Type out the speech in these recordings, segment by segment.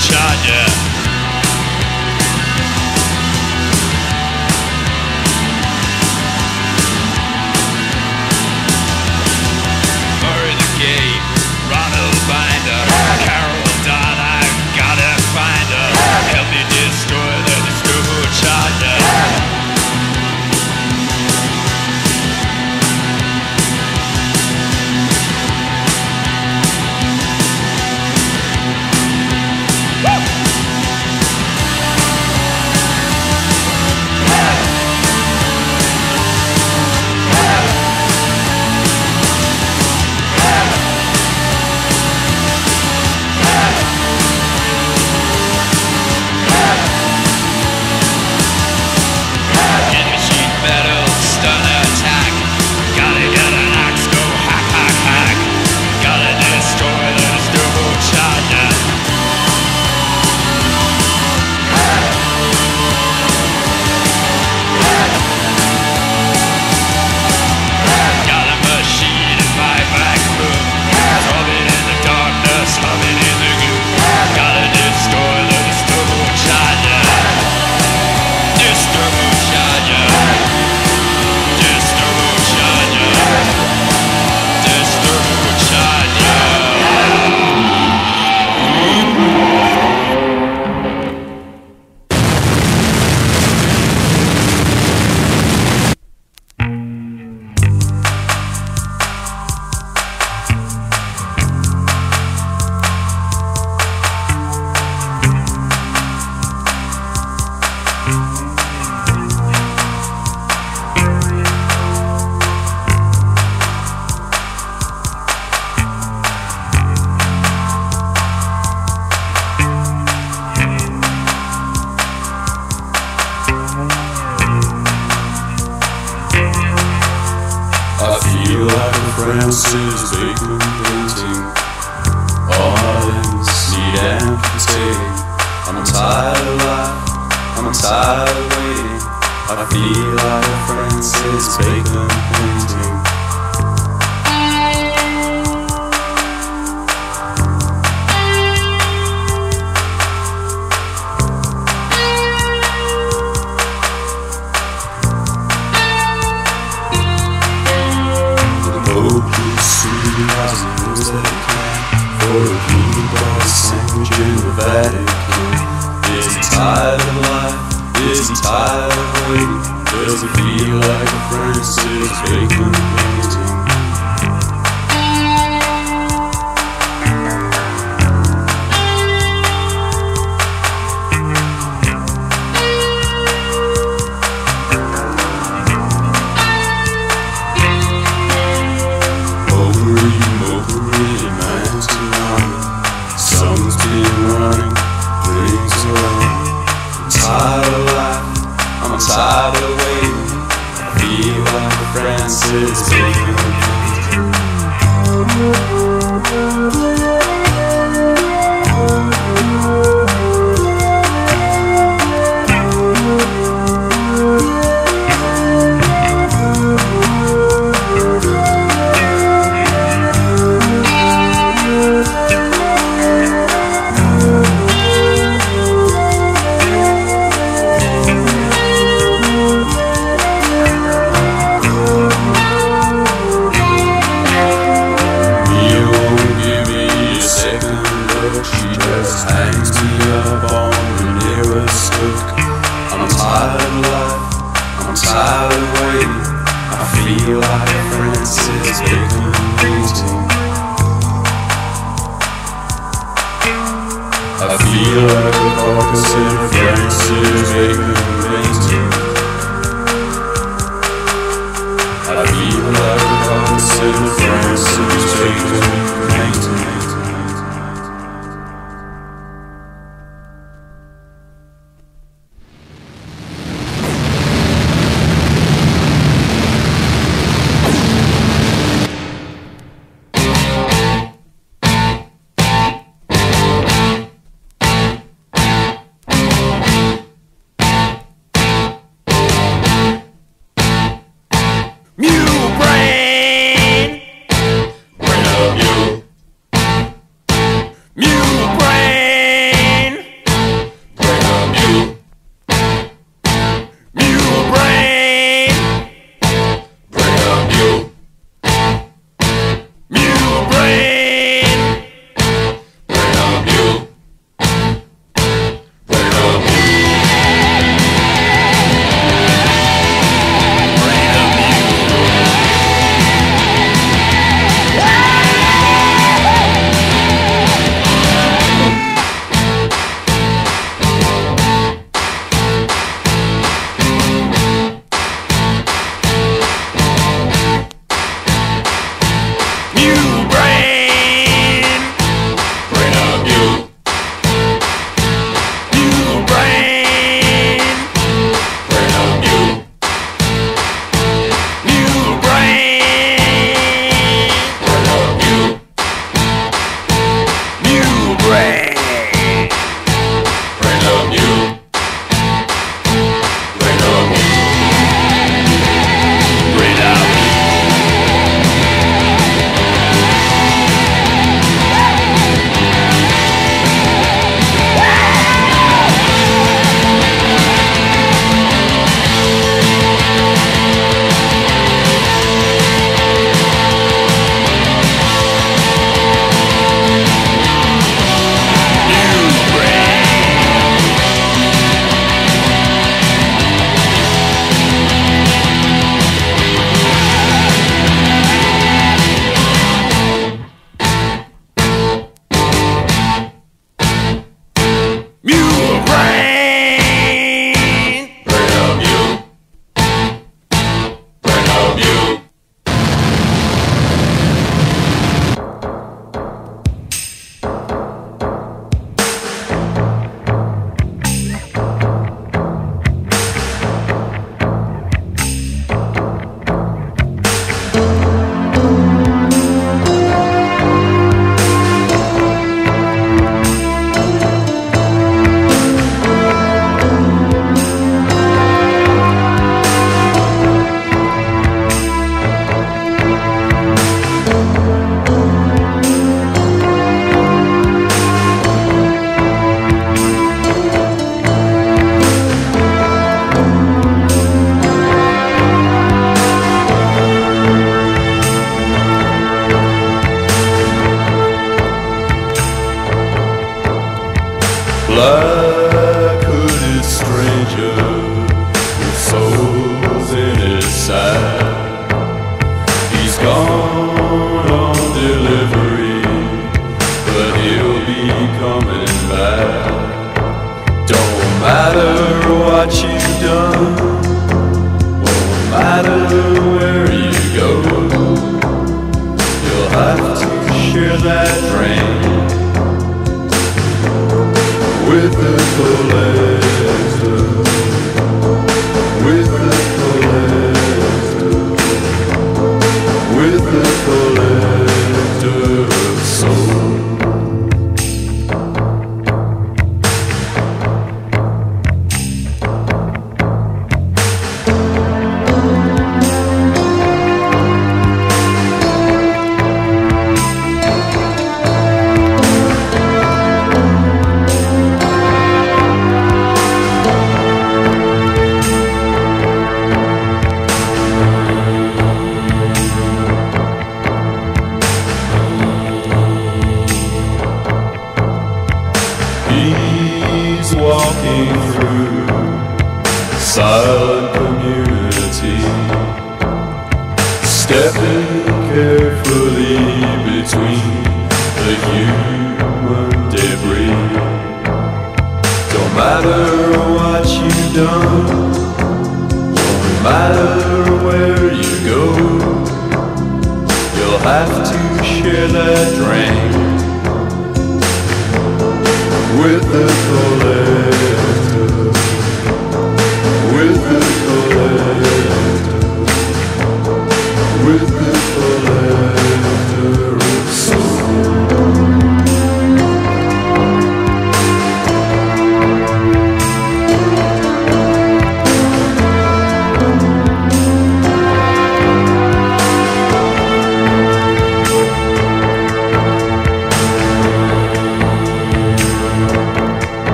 charger. I'm tired of life, I'm tired of waiting. I feel like a Francis Bacon painting. Hopeless supervising those that can For a meatball sandwich in the Vatican tired of life? Is he tired of waiting? Does it feel like a Francis Bacon Francis silent community, stepping carefully between the human debris. Don't matter what you've done, won't matter where you go. You'll have to share that drink with the collector, with the collector, with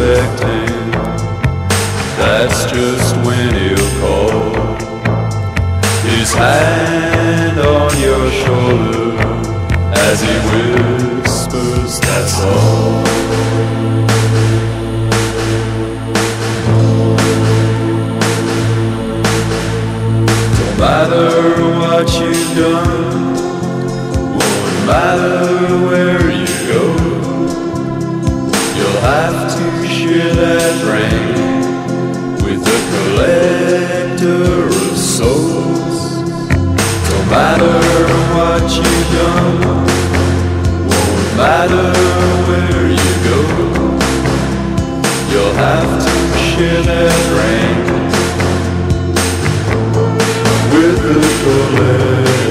expecting, that's just when he'll call. His hand on your shoulder as he whispers, that's all. Don't matter what you've done, won't matter where share with the collector of souls. Don't matter what you've done, won't matter where you go. You'll have to share that rain with the collector.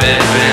bed.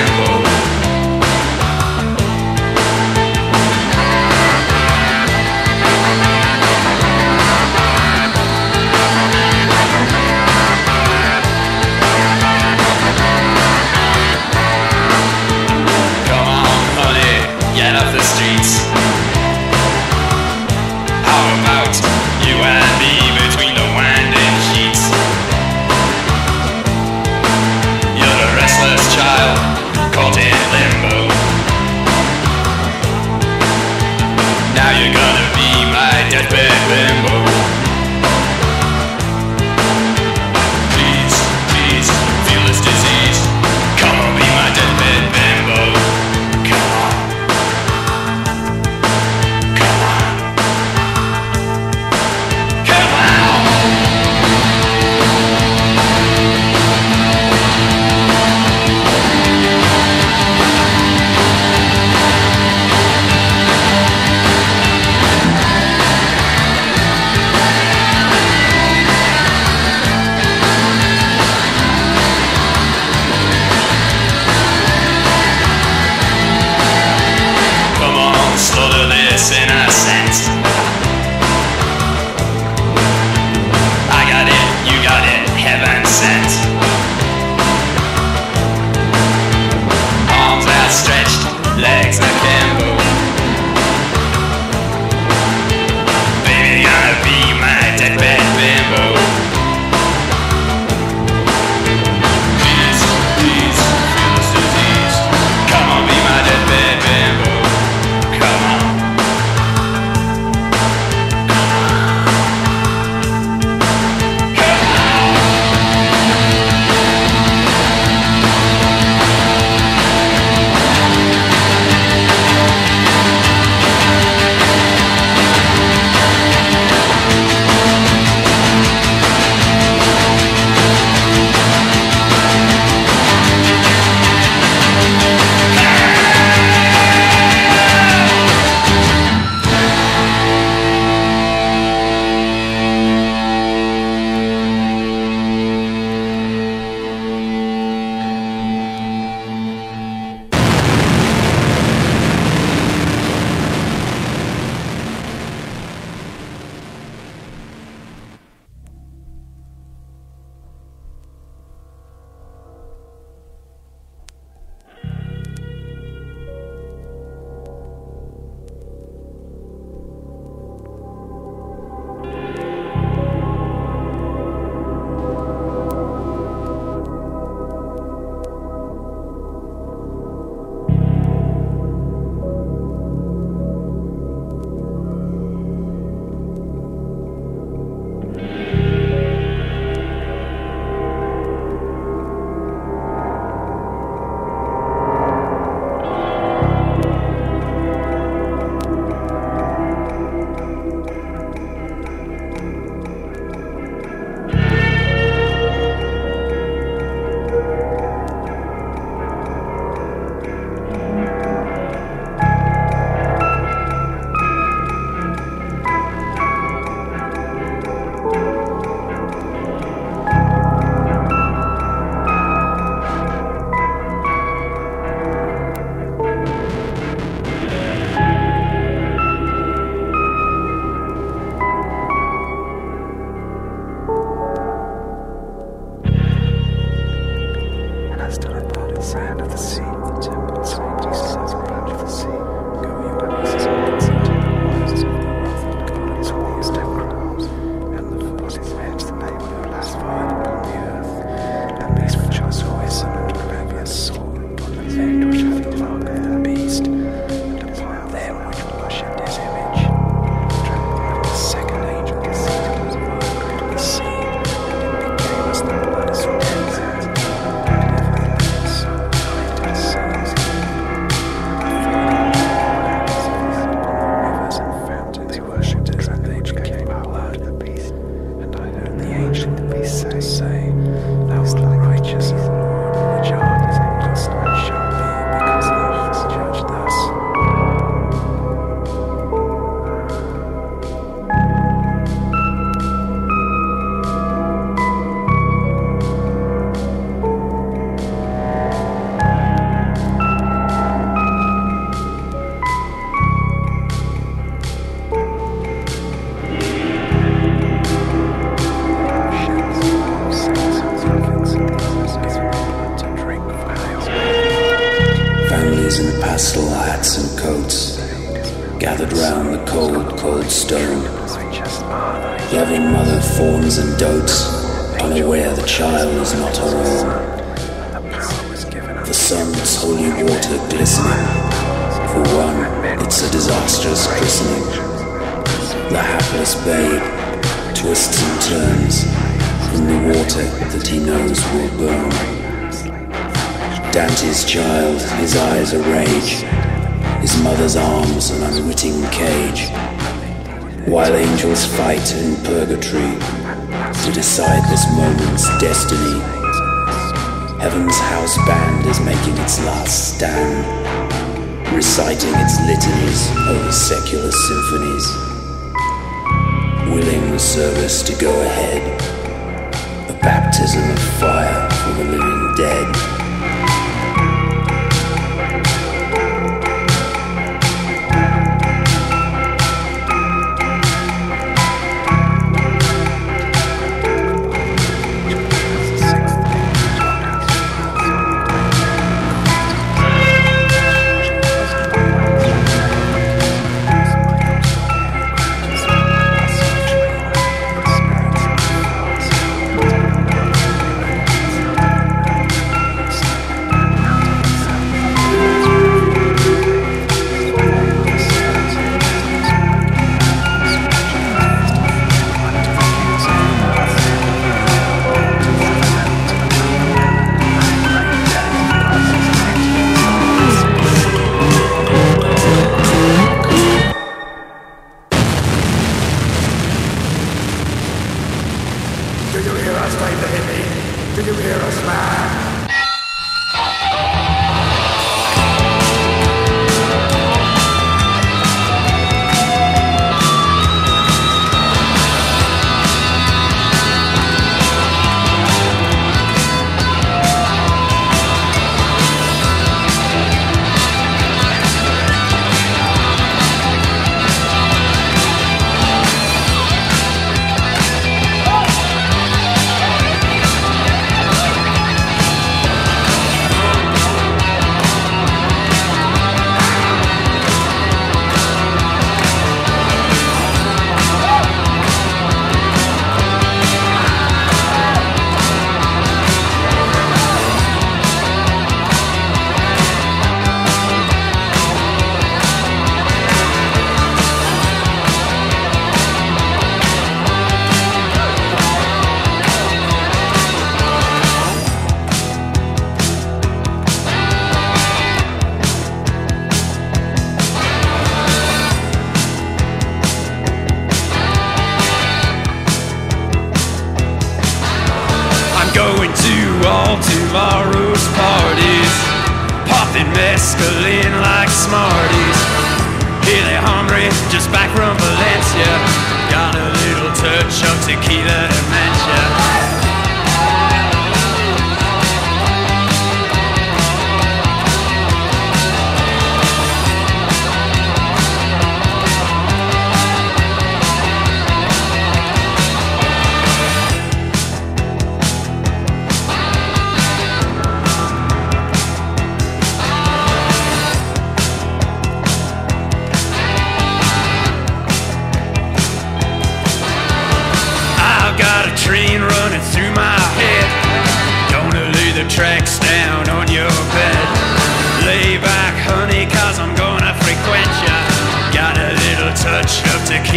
Twists and turns in the water that he knows will burn. Dante's child, his eyes a rage, his mother's arms an unwitting cage while angels fight in purgatory to decide this moment's destiny. Heaven's house band is making its last stand, reciting its litanies over secular symphonies, willing the service to go ahead, a baptism of fire for the living dead.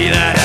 that